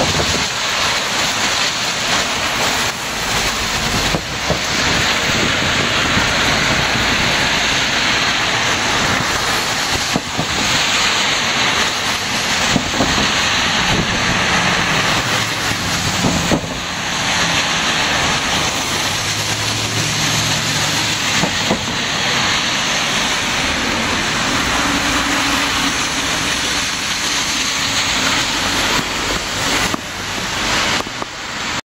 you